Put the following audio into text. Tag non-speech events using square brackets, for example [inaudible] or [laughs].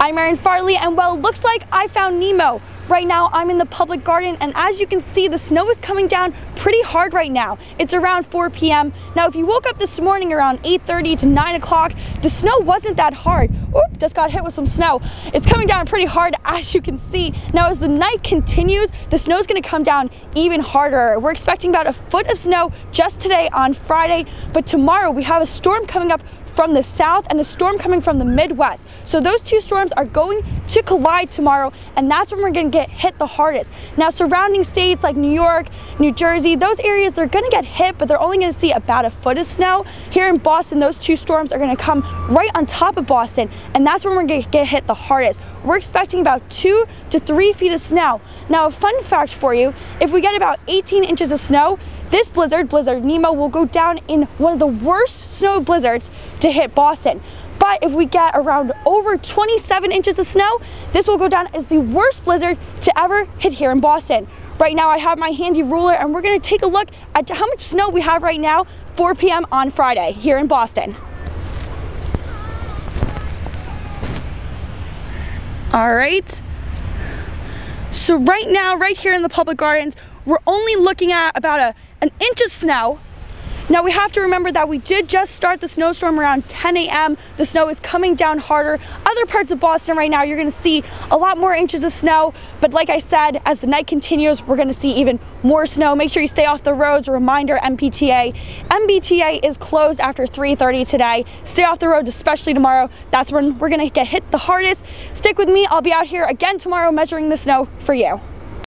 I'm Erin Farley, and well, it looks like I found Nemo. Right now, I'm in the public garden, and as you can see, the snow is coming down pretty hard right now. It's around 4 p.m. Now, if you woke up this morning around 8.30 to 9 o'clock, the snow wasn't that hard. Oop, just got hit with some snow. It's coming down pretty hard, [laughs] as you can see. Now, as the night continues, the snow is gonna come down even harder. We're expecting about a foot of snow just today on Friday, but tomorrow we have a storm coming up from the south and a storm coming from the Midwest. So those two storms are going to collide tomorrow and that's when we're gonna get hit the hardest. Now surrounding states like New York, New Jersey, those areas, they're gonna get hit, but they're only gonna see about a foot of snow. Here in Boston, those two storms are gonna come right on top of Boston and that's when we're gonna get hit the hardest. We're expecting about two to three feet of snow. Now a fun fact for you, if we get about 18 inches of snow, this blizzard, Blizzard Nemo, will go down in one of the worst snow blizzards to hit Boston. But if we get around over 27 inches of snow, this will go down as the worst blizzard to ever hit here in Boston. Right now I have my handy ruler and we're gonna take a look at how much snow we have right now, 4 p.m. on Friday here in Boston. All right. So right now, right here in the public gardens, we're only looking at about a an inch of snow. Now we have to remember that we did just start the snowstorm around 10 a.m. The snow is coming down harder. Other parts of Boston right now, you're gonna see a lot more inches of snow. But like I said, as the night continues, we're gonna see even more snow. Make sure you stay off the roads. Reminder, MPTA. MBTA is closed after 3.30 today. Stay off the roads, especially tomorrow. That's when we're gonna get hit the hardest. Stick with me, I'll be out here again tomorrow measuring the snow for you.